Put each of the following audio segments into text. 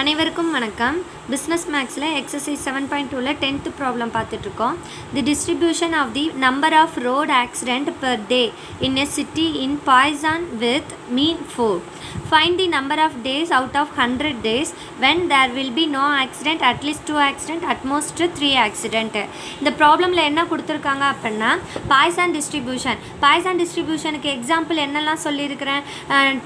அனைவருக்கும் வணக்கம். பிஸ்னஸ் மேக்ஸில் எக்ஸசைஸ் செவன் பாயிண்ட் டூவில் டென்த்து ப்ராப்ளம் பார்த்துட்ருக்கோம். The distribution of the number of road accident per day in a city in Poisson with mean four find the number of days out of hundred days when there will be no accident at least two accident at most three accident இந்த ப்ராப்ளமில் என்ன கொடுத்துருக்காங்க அப்படின்னா Poisson distribution Poisson டிஸ்ட்ரிபியூஷனுக்கு example என்னெல்லாம் சொல்லியிருக்கிறேன்?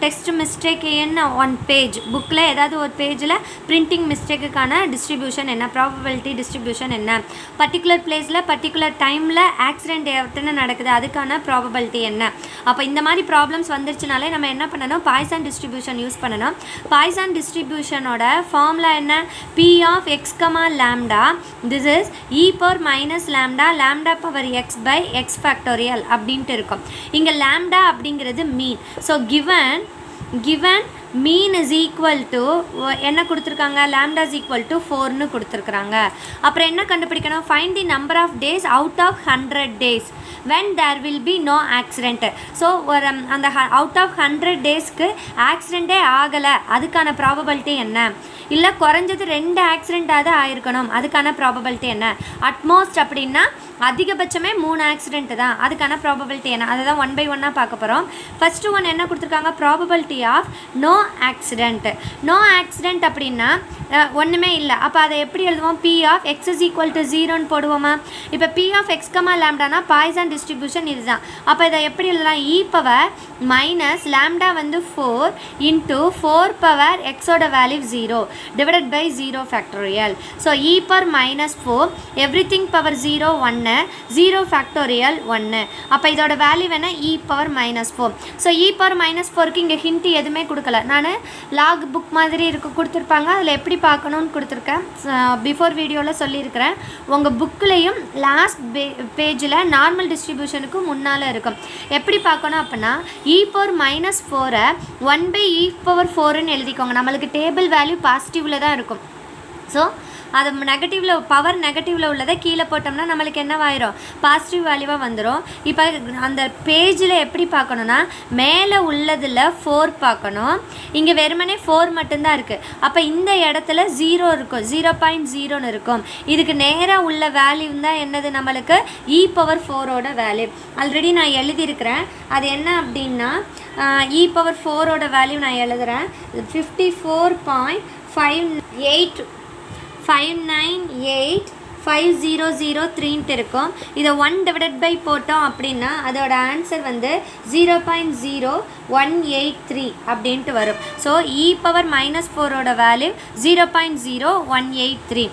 Text mistake என்ன? One page புக்கில் ஏதாவது ஒரு பேஜில் பிரிண்டிங் மிஸ்டேக்குக்கான டிஸ்ட்ரிபியூஷன் என்ன? ப்ராபபிலிட்டி டிஸ்ட்ரிபியூஷன் என்ன? பர்டிகுலர் பிளேஸில் பர்டிகுலர் டைமில் ஆக்சிடென்ட் எத்தனை நடக்குது? அதுக்கான ப்ராபபிலிட்டி என்ன? அப்போ இந்த மாதிரி ப்ராப்ளம்ஸ் வந்துருச்சுனாலே நம்ம என்ன பண்ணணும்? பாய்சான் டிஸ்ட்ரிபியூஷன் யூஸ் பண்ணணும். பாய்சான் டிஸ்ட்ரிபியூஷனோட ஃபார்முலா என்ன? P of X comma lambda this is e power minus lambda lambda power X by X factorial அப்படின்ட்டு இருக்கும். இங்கே லேம்டா அப்படிங்கிறது mean so given given mean is equal to என்ன கொடுத்துருக்காங்க? Lambda is equal to ஃபோர்னு கொடுத்துருக்குறாங்க. அப்புறம் என்ன கண்டுபிடிக்கணும்? Find the number of days out of hundred days when there will be no accident so ஒரு அந்த அவுட் ஆஃப் ஹண்ட்ரட் டேஸ்க்கு ஆக்சிடெண்ட்டே ஆகலை. அதுக்கான ப்ராபபிலிட்டி என்ன? இல்லை குறைஞ்சது ரெண்டு ஆக்சிடெண்ட்டாவது ஆயிருக்கணும். அதுக்கான ப்ராபபிலிட்டி என்ன? அட்மோஸ்ட் அப்படின்னா அதிகபட்சமே மூணு ஆக்சிடென்ட் தான். அதுக்கான ப்ராபபிலிட்டி என்ன? அதை தான் ஒன் பை ஒன்னாக பார்க்க போகிறோம் ஃபஸ்ட்டு ஒன் என்ன கொடுத்துருக்காங்க? Probability of no accident no accident அப்படின்னா ஒன்றுமே இல்லை. அப்போ அதை எப்படி எழுதுவோம்? P of X is equal to ஜீரோன்னு போடுவோமா? இப்போ பி ஆஃப் எக்ஸ்கமா லேம்டானா பாய்சன் டிஸ்ட்ரிபியூஷன் இதுதான். அப்போ இதை எப்படி எழுதலாம்? இ பவர் மைனஸ் லேம்டா வந்து ஃபோர் இன்ட்டு ஃபோர் பவர் எக்ஸோட value zero divided by zero factorial so e power minus four everything power zero ஒன்று ஜீரோ ஃபேக்டோரியல் ஒன்று அப்போ இதோட வேல்யூ வேணால் e power minus four so e power minus ஃபோருக்கு இங்கே hint எதுவுமே கொடுக்கல. நான் லாக் புக் மாதிரி இருக்கு கொடுத்துருப்பாங்க. அதில் எப்படி பார்க்கணுன்னு கொடுத்துருக்கேன். பிஃபோர் வீடியோவில் சொல்லியிருக்கிறேன். உங்கள் புக்கிலையும் லாஸ்ட் பே பேஜில் நார்மல் டிஸ்ட்ரிபியூஷனுக்கு முன்னால் இருக்கும். எப்படி பார்க்கணும் அப்படின்னா இ பவர் மைனஸ் ஃபோரை ஒன் பை இ பவர் ஃபோருன்னு எழுதிக்கோங்க. நம்மளுக்கு டேபிள் வேல்யூ பாசிட்டிவில் தான் இருக்கும். ஸோ அது நெகட்டிவில் பவர் நெகட்டிவில் உள்ளதை கீழே போட்டோம்னா நம்மளுக்கு என்னவாயிரும்? பாசிட்டிவ் வேல்யூவாக வந்துடும் இப்போ அந்த பேஜில் எப்படி பார்க்கணுன்னா மேலே உள்ளதில் ஃபோர் பார்க்கணும். இங்கே வெறுமனே ஃபோர் மட்டும்தான் இருக்குது அப்போ இந்த இடத்துல ஜீரோ இருக்கும். ஜீரோ பாயிண்ட் ஜீரோன்னு இருக்கும். இதுக்கு நேராக உள்ள வேல்யூ தான் என்னது நம்மளுக்கு? இ பவர் ஃபோரோட வேல்யூ ஆல்ரெடி நான் எழுதியிருக்கிறேன். அது என்ன அப்படின்னா இ பவர் ஃபோரோட வேல்யூ நான் எழுதுகிறேன் fifty four point five eight five nine eight five zero zero த்ரீன்ட்டு இருக்கும். இதை ஒன் டிவைடட் பை போட்டோம் அப்படின்னா அதோட ஆன்சர் வந்து zero point zero one eight three அப்படின்ட்டு வரும். ஸோ இ பவர் மைனஸ் ஃபோரோட value zero point zero one eight three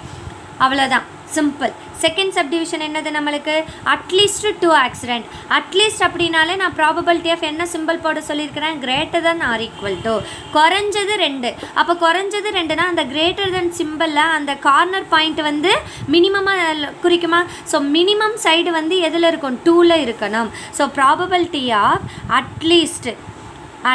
அவ்வளோதான் சிம்பிள். செகண்ட் சப்டிவிஷன் என்னது நம்மளுக்கு? அட்லீஸ்ட் டூ ஆக்சிடென்ட் அட்லீஸ்ட் அப்படின்னாலே நான் ப்ராபபிலிட்டி ஆஃப் என்ன சிம்பிள் போட சொல்லியிருக்கிறேன்? Greater than or equal to குறைஞ்சது ரெண்டு. அப்போ குறைஞ்சது ரெண்டுனா அந்த கிரேட்டர் தென் சிம்பிளில் அந்த கார்னர் பாயிண்ட் வந்து மினிமமாக குறிக்குமா? ஸோ மினிமம் சைடு வந்து எதில் இருக்கும்? டூவில் இருக்கணும். So probability of at least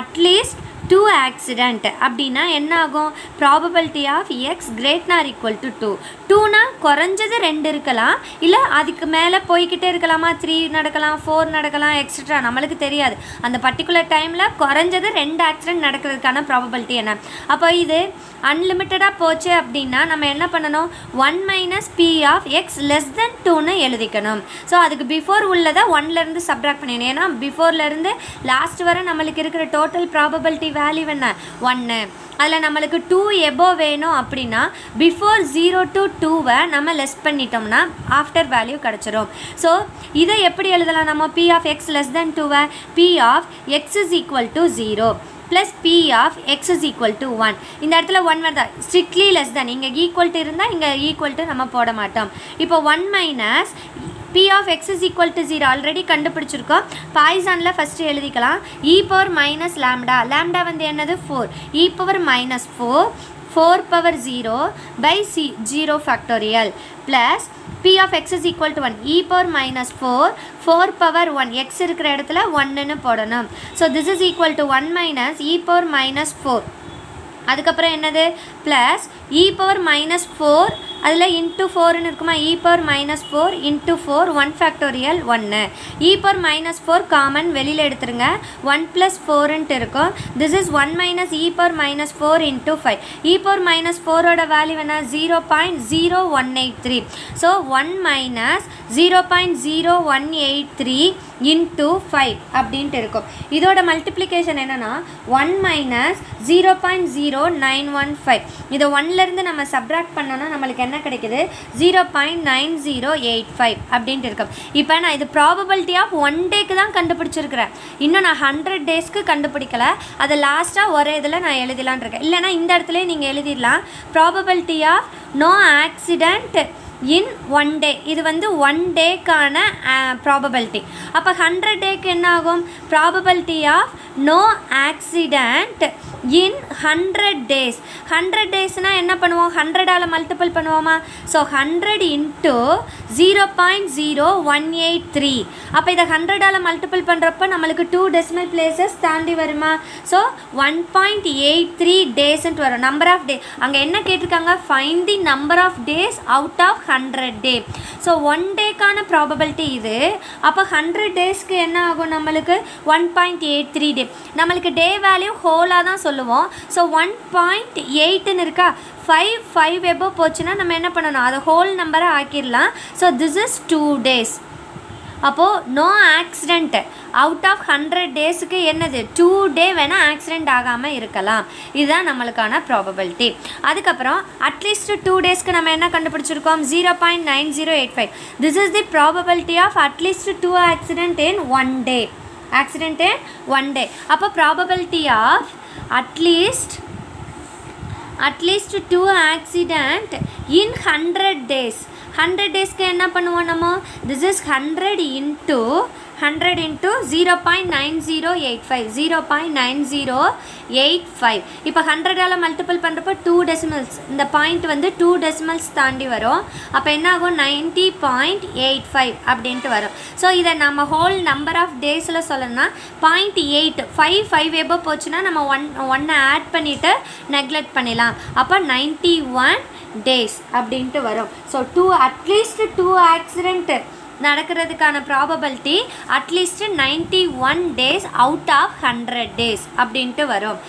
at least two accident அப்படின்னா என்ன ஆகும் probability of X greater or equal to two டூனா குறைஞ்சது ரெண்டு இருக்கலாம். இல்லை அதுக்கு மேலே போய்கிட்டே இருக்கலாமா? த்ரீ நடக்கலாம் ஃபோர் நடக்கலாம் எக்ஸட்ரா நம்மளுக்கு தெரியாது. அந்த பர்டிகுலர் டைமில் குறைஞ்சது ரெண்டு ஆக்சிடென்ட் நடக்கிறதுக்கான ப்ராபபிலிட்டி என்ன? அப்போ இது அன்லிமிட்டடாக போச்சு அப்படின்னா நம்ம என்ன பண்ணணும்? One minus P of X less than டூன்னு எழுதிக்கணும். ஸோ அதுக்கு பிஃபோர் உள்ளதை ஒன்லேருந்து சப்ராக்ட் பண்ணிடணும் ஏன்னா பிஃபோர்லேருந்து லாஸ்ட் வரை நம்மளுக்கு இருக்கிற டோட்டல் ப்ராபபிலிட்டி வேல்யூ என்ன? ஒன்று அதில் நம்மளுக்கு டூ எபோ வேணும் அப்படின்னா பிஃபோர் ஜீரோ டு டூவை நம்ம லெஸ் பண்ணிட்டோம்னா ஆஃப்டர் வேல்யூ கிடச்சிரும். ஸோ இதை எப்படி எழுதலாம் நம்ம? P of X less than டூவை P of X is equal to zero plus P of X is equal to one இந்த இடத்துல ஒன் வருதா? ஸ்ட்ரிக்ட்லி லெஸ் தென் இங்கே ஈக்குவல் டு இருந்தால் இங்கே ஈக்குவல் டு நம்ம போட மாட்டோம். இப்போ one minus P of X is equal to zero already கண்டுபிடிச்சிருக்கோம். பாய்சானில் ஃபஸ்ட்டு எழுதிக்கலாம். E power minus lambda lambda வந்து என்னது? Four e power minus four four power zero by C zero factorial plus P of X is equal to one e power minus four four power one X இருக்கிற இடத்துல ஒன்றுன்னு போடணும். So this is equal to one minus e power minus four அதுக்கப்புறம் என்னது? Plus e power minus four அதில் into ஃபோர்னு இருக்குமா? E power minus four into four one factorial ஒன்று e power minus four common வெளியில் எடுத்துருங்க. ஒன் ப்ளஸ் ஃபோருன்ட்டு இருக்கும். This is one minus e power minus four into five e power minus ஃபோரோட value என்ன? Zero point zero one eight three so one minus zero point zero one eight three into five அப்படின்ட்டு இருக்கும். இதோட multiplication என்னென்னா one minus zero point zero nine one five இதை ஒன்லேருந்து நம்ம subtract பண்ணோன்னா நம்மளுக்கு என்ன கிடைக்குது? Zero point nine zero eight five அப்படின்ட்டு இருக்கும். இப்போ நான் இது ப்ராபபிலிட்டி ஆஃப் ஒன் டேக்கு தான் கண்டுபிடிச்சிருக்கிறேன். இன்னும் நான் ஹண்ட்ரட் டேஸ்க்கு கண்டுபிடிக்கல. அதை லாஸ்ட்டாக ஒரே இதில் நான் எழுதலான் இருக்கேன். இல்லைனா இந்த இடத்துல நீங்கள் எழுதிடலாம். Probability of no accident in one day இது வந்து ஒன் டேக்கான ப்ராபபிலிட்டி அப்போ ஹண்ட்ரட் டேக்கு என்ன ஆகும் probability of no accident in hundred days hundred டேஸ்னால் என்ன பண்ணுவோம்? ஹண்ட்ரடால் மல்டிபிள் பண்ணுவோமா? So hundred into zero point zero one eight three அப்போ இதை ஹண்ட்ரடால் மல்டிபிள் பண்ணுறப்போ நம்மளுக்கு டூ டெசிமல் பிளேசஸ் தாண்டி வருமா? So one point eight three டேஸ்ன்ட்டு வரும். நம்பர் ஆஃப் டே அங்கே என்ன கேட்டிருக்காங்க? Fine the number of days out of hundred day so one டேக்கான probability இது. அப்போ ஹண்ட்ரட் டேஸ்க்கு என்ன ஆகும் நம்மளுக்கு? One point eight three day நம்மளுக்கு டே வேல்யூ ஹோலாக தான் சொல்லுவோம். ஸோ ஒன் பாயிண்ட் எயிட்டுன்னு இருக்கா? ஃபைவ் ஃபைவ் எபோ போச்சுன்னா நம்ம என்ன பண்ணணும்? அதை ஹோல் நம்பரை ஆக்கிடலாம். So this is two days அப்போது no accident out of hundred டேஸுக்கு என்னது? டூ டே வேணால் ஆக்சிடெண்ட் ஆகாமல் இருக்கலாம். இதுதான் நம்மளுக்கான ப்ராபபிலிட்டி அதுக்கப்புறம் அட்லீஸ்ட் டூ டேஸ்க்கு நம்ம என்ன கண்டுபிடிச்சிருக்கோம்? Zero point nine zero eight five this is the probability of at least two accident in one day accident in one day அப்போ probability of at least at least two accident in hundred days hundred டேஸ்க்கு என்ன பண்ணுவோம் நம்ம? This is hundred into hundred into zero point nine zero eight five zero point nine zero eight five இப்போ ஹண்ட்ரடால் multiple பண்ணுறப்போ two decimals இந்த point வந்து two decimals தாண்டி வரும். அப்போ என்ன ஆகும் நைன்ட்டி பாயிண்ட் எயிட் ஃபைவ் அப்படின்ட்டு வரும். ஸோ இதை நம்ம ஹோல் நம்பர் ஆஃப் டேஸில் சொல்லணும்னா point eight five five above போச்சுன்னா நம்ம ஒன் ஒன்னை ஆட் பண்ணிவிட்டு நெக்லெக்ட் பண்ணிடலாம். அப்போ நைன்ட்டி ஒன் டேஸ் அப்படின்ட்டு வரும். So two at least two accident நடக்கிறதுக்கான probability at least ninety one days out of hundred days அப்படின்ட்டு வரும்.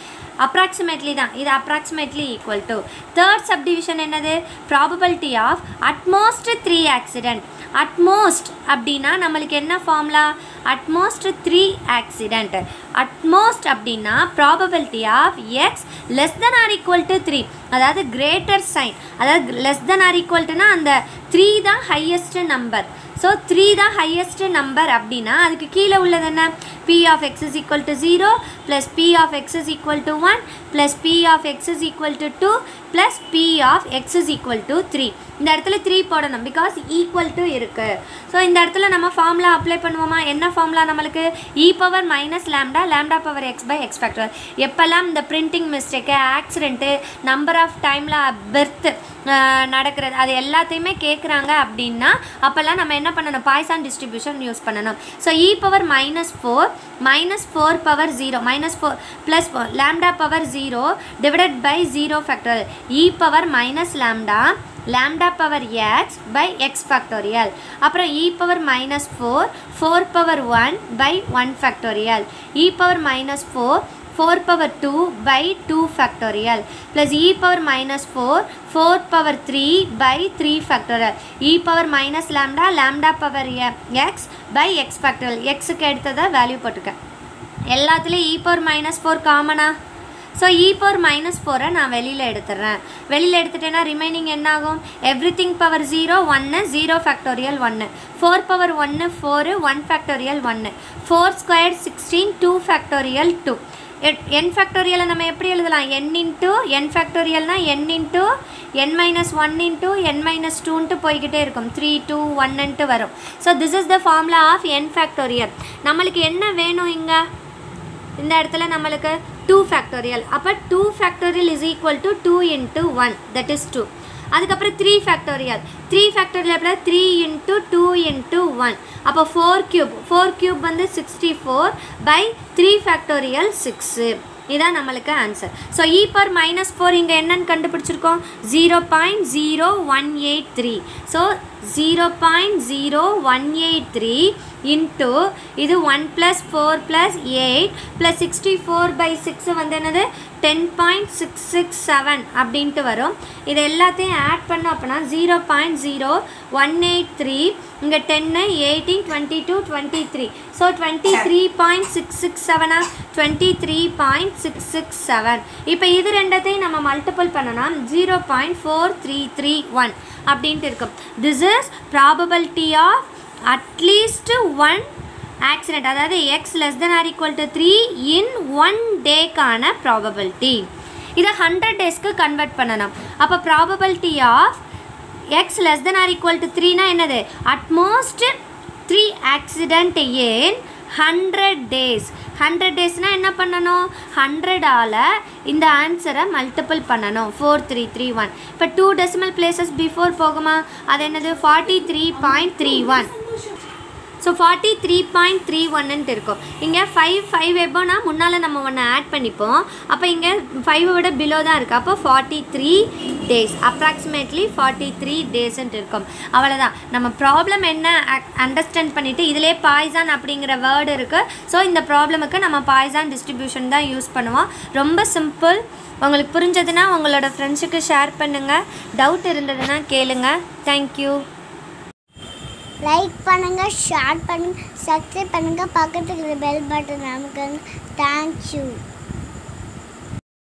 அப்ராக்சிமேட்லி தான். இது approximately equal to third subdivision என்னது? Probability of at most three accident at most அப்படின்னா நம்மளுக்கு என்ன formula at most three accident at most அப்படின்னா probability of X less than or equal to three அதாவது கிரேட்டர் சைன் அதாவது less than or equal அந்த three தான் highest number so three தான் highest number அப்படின்னா அதுக்கு கீழே உள்ளது என்ன? P of X is equal to zero plus P of X is equal to one plus P of X is equal to two plus P of X is equal to three இந்த இடத்துல three போடணும் because equal to இருக்குது so இந்த இடத்துல நம்ம formula apply பண்ணுவோமா? என்ன formula நம்மளுக்கு? E power minus lambda lambda power X by X factor எப்போல்லாம் இந்த printing mistake accident number of டைமில் பெர்த்து நடக்கிறது. அது எல்லாத்தையுமே கேட்குறாங்க அப்படின்னா அப்போல்லாம் நம்ம என்ன பண்ணணும்? பாய்சான் டிஸ்ட்ரிபியூஷன் யூஸ் பண்ணணும். So e power minus four minus four power zero minus four plus lambda power zero divided by zero factor e power minus lambda lambda power x by x factorial. அப்புறம் e power minus 4 4 power 1 by 1 factorial. E power minus 4 4 power 2 by 2 factorial plus e power minus 4 4 power 3 by 3 factorial. e power minus lambda lambda power x by x factorial. x க்கு எடுத்ததை value போட்டுக்க. எல்லாத்துலேயும் e power minus 4 காமனா so e power minus ஃபோரை நான் வெளியில் எடுத்துடுறேன் வெளியில் எடுத்துட்டேன்னா ரிமைனிங் என்ன ஆகும் எவ்ரி திங் பவர் ஜீரோ ஒன்று ஜீரோ ஃபேக்டோரியல் ஒன்று ஃபோர் பவர் ஒன்று ஃபோரு ஒன் ஃபேக்டோரியல் ஒன்று four square sixteen two factorial two N ஃபேக்டோரியலை நம்ம எப்படி எழுதலாம்? N into N ஃபேக்டோரியல்னால் N into N minus one into N minus டூன்ட்டு போய்கிட்டே இருக்கும். த்ரீ டூ ஒன்னுன்ட்டு வரும். So this is the formula of N factorial நம்மளுக்கு என்ன வேணும் இங்கே? இந்த இடத்துல நம்மளுக்கு டூ ஃபேக்டோரியல் அப்போ two factorial is equal to two into one that is two அதுக்கப்புறம் த்ரீ ஃபேக்டோரியல் த்ரீ ஃபேக்டோரியல் எப்படி three into two into one அப்போ ஃபோர் க்யூப் ஃபோர் க்யூப் வந்து sixty four by three factorial six இதுதான் நம்மளுக்கு answer so e power minus four இங்கே என்னன்னு கண்டுபிடிச்சிருக்கோம்? Zero point zero one eight three so zero point zero one eight three into இது one plus four plus eight plus sixty four by six வந்து என்னது? Ten point six six seven அப்படின்ட்டு வரும். இது எல்லாத்தையும் ஆட் பண்ணோம் அப்படின்னா zero point zero one eight three இங்கே டென்னு eighteen twenty two twenty three so twenty three point six six செவனா twenty three point six six seven இப்போ இது ரெண்டத்தையும் நம்ம மல்டிபிள் பண்ணனா zero point four three three one அப்படின்ட்டு இருக்கும். This is probability of at least one accident அதாவது X less than or equal to three in one டேக்கான probability இதை hundred டேஸ்க்கு கன்வெர்ட் பண்ணணும். அப்போ probability of X less than or equal to த்ரீனா என்னது? At most three accident ஏன் hundred days hundred டேஸ்னால் என்ன பண்ணணும்? ஹண்ட்ரடால் இந்த ஆன்சரை மல்டிபிள் பண்ணணும். ஃபோர் த்ரீ த்ரீ ஒன் இப்போ டூ டெசிமல் பிளேசஸ் பிஃபோர் போகுமா? அது என்னது? Forty three point three one so forty three point three ஒன்னுட்டு இருக்கும். இங்கே ஃபைவ் ஃபைவ் எப்போனா முன்னால் நம்ம ஒன்று ஆட் பண்ணிப்போம். அப்போ இங்கே ஃபைவை விட பிலோ தான் இருக்குது அப்போ forty three days approximately forty three டேஸ்ன்ட்டு இருக்கும். அவ்வளோதான் நம்ம ப்ராப்ளம் என்ன அண்டர்ஸ்டாண்ட் பண்ணிவிட்டு இதிலே பாய்சான் அப்படிங்கிற வேர்டு இருக்குது ஸோ இந்த ப்ராப்ளமுக்கு நம்ம பாய்சான் டிஸ்ட்ரிபியூஷன் தான் யூஸ் பண்ணுவோம். ரொம்ப சிம்பிள் உங்களுக்கு புரிஞ்சதுன்னா உங்களோட ஃப்ரெண்ட்ஸுக்கு ஷேர் பண்ணுங்கள் டவுட் இருந்ததுன்னா கேளுங்கள் தேங்க்யூ லைக் பண்ணுங்க ஷேர் பண்ணுங்க சப்ஸ்கிரைப் பண்ணுங்க. பக்கத்துக்கு பெல் பட்டன் நமக்கு தேங்க்யூ